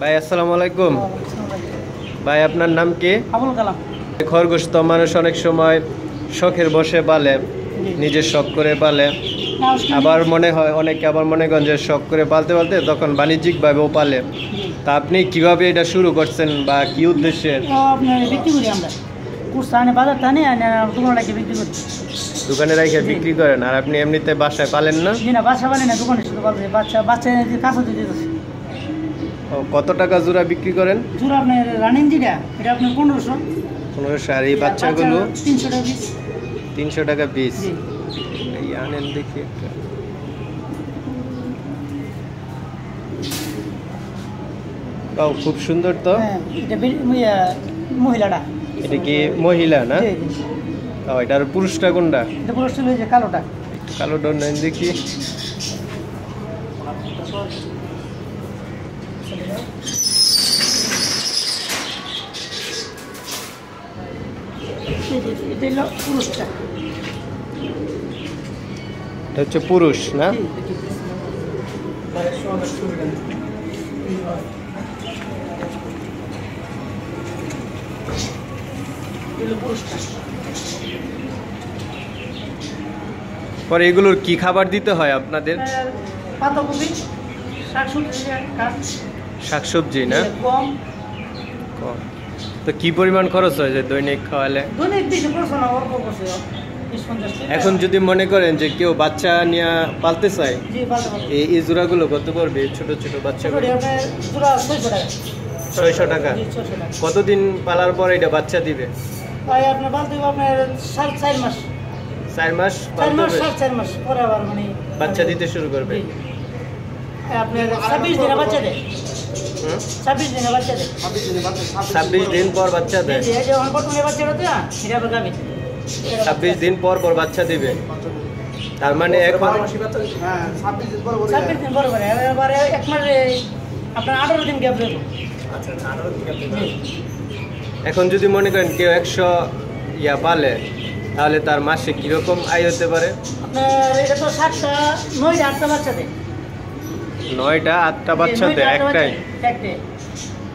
ভাই, আসসালামু আলাইকুম। ভাই, আপনার নাম কি? খরগোশ তো মানুষ অনেক সময় শখের বসে পালে নিজের শখ করে পালে আবার মনে হয় অনেকে আবার মনে করেন যে শখ করে পালতে পালতে তখন বাণিজ্যিকভাবেও পালে। তা আপনি কীভাবে এটা শুরু করছেন বা কি উদ্দেশ্যে? বিক্রি করি আমরা। কুর্সা বাজার টানে দোকানে রাখি বিক্রি করি। দোকানে রেখে বিক্রি করেন আর আপনি এমনিতে বাসায় পালেন না? না বাসা বানি না দোকানে শুধু বাচ্চা বাচ্চা কত টাকা জোড়া বিক্রি করেন? জোর আপনার রানিং যেটা এটা আপনার পনেরোশো। পনেরোশো আর এই বাচ্চাগুলো? তিনশো টাকা পিস তিনশো টাকা পিস আনেন দেখি একটা। তাও খুব সুন্দর তো। হ্যাঁ এটা মহিলাটা। এটা কি মহিলা না। ও এটার পুরুষটা কোনটা? এটা পুরো ছিল কালোটা। কালো ডর নেন দেখি। পুরুষটা। এটা হচ্ছে পুরুষ না? পরে এগুলোর কি খাবার দিতে হয় আপনাদের? পাতাকপি শাকসবজি না? কম। তো কি পরিমাণ খরচ হয় যে দৈনিক খাওয়ালে? দৈনিক বেশি না অল্প। এখন যদি মনে করেন যে কেউ বাচ্চা নিয়ে পালতে চায় জি পালতে পালতে এই জোড়াগুলো কত করবে ছোট ছোট বাচ্চাগুলো? জোড়া ছয়শো টাকা। কতদিন পালার পর এটা বাচ্চা দিবে? চার মাস। মানে বাচ্চা দিতে শুরু করবে? ছাব্বিশ বাচ্চা বাচ্চা দিন পর বাচ্চা দেয়? ছাব্বিশ দিন পর পর বাচ্চা দিবে। তার মানে এখন ছাব্বিশ দিন পরে পরে এবারে এক মাস আপনার আঠারো দিন গ্যাপ দেবো এখন যদি মনে করেন কেউ একশো ইয়া পালে তাহলে তার মাসে কীরকম আয় হতে পারে? আপনার এটা তো সাতটা নয়টা আটটা বাচ্চা দেয়, একটাই।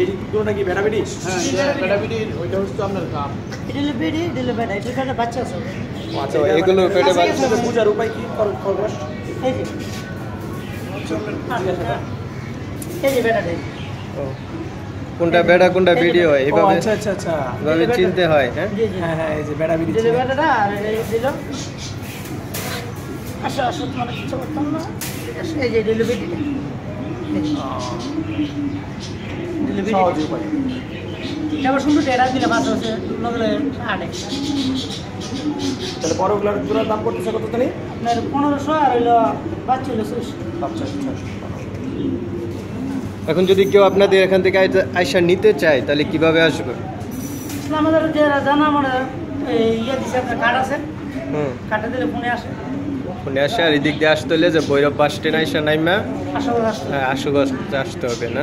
এটা হলো বেডি এটা হলো বেডা এটা একটা বাচ্চা আছে। তো এগুলো পেটে বাচ্চা পূজার উপায় কি? খরচ খরচ এই যে। আচ্ছা, এই যে বেডাটা ও। কোনটা বেড়া কোনটা ভিডিও হয় এইভাবে আচ্ছা আচ্ছা আচ্ছা। এভাবে চিনতে হয় হ্যাঁ? হ্যাঁ হ্যাঁ এই যে বেড়া বিড়ি দিল বেটাটা আর এই দিল। আসো আসো তোমার কিছু করতাম না এই যে দিল। বেটি দিল এটা মাছ হচ্ছে আটে। তাহলে বড়গুলোর জোড়ার দাম পড়তেছে কত জানি? আপনার পনেরোশো আর হইল বাচ্চা হইল ছয়শো এখন যদি কেউ আপনাদের এখান থেকে আইসা নিতে চায় তাহলে কীভাবে আসবে? আমাদের যে জানা মানে ইয়ে দিছে আপনার কার্ড আছে। কার্ডে দিলে ফোনে আসে। ফোনে আসে আর এদিক দিয়ে আসতে হলে যে ভৈরব বাস ট্রেন আইসা নাইমা হ্যাঁ, আশুগঞ্জ আসতে হবে না।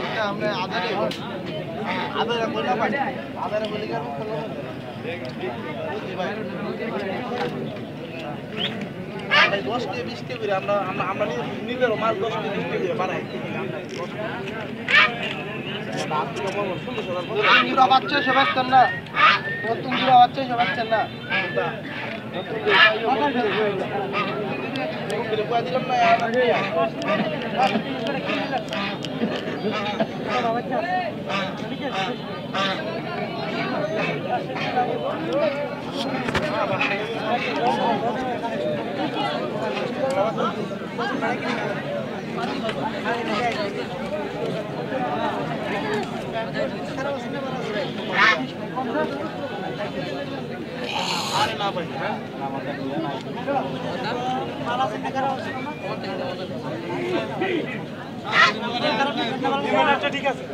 এটা আমরা আধারে আধারে কইলো ভাই আধারে বলি কেন কইলো বুঝি ভাই ভাই দশ কেজি বিশ কেজি করে আমরা আমরা আমরা নিজে- নিজেরও মাছ দশ কেজি বিশ কেজি করে বানাই জোড়া বাচ্চা পাচ্ছেন না জোড়া বাচ্চা এসে পাচ্ছেন না দিলাম আরে না হ্যাঁ ঠিক আছে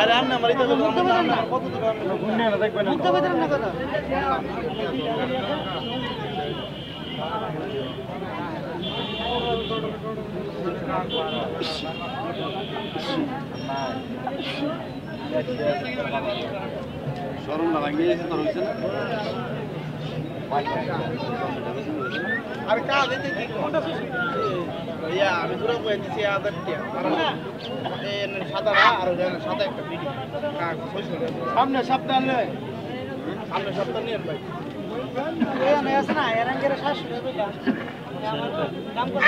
আরে আমি আমার এটা কত দূর আর কাজ এতে কি কোনটা ইয়া আমি দূরে বয়ে দিছি আদার টিয়া এই সাদা আর ওই সাদা একটা বিডি কাক ছয়শো সামনে সপ্তাহ নেই সামনে সপ্তাহ নিয়ে ভাই আছে না এর আগে শ্বাস দাম কত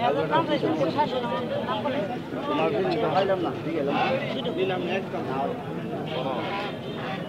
এত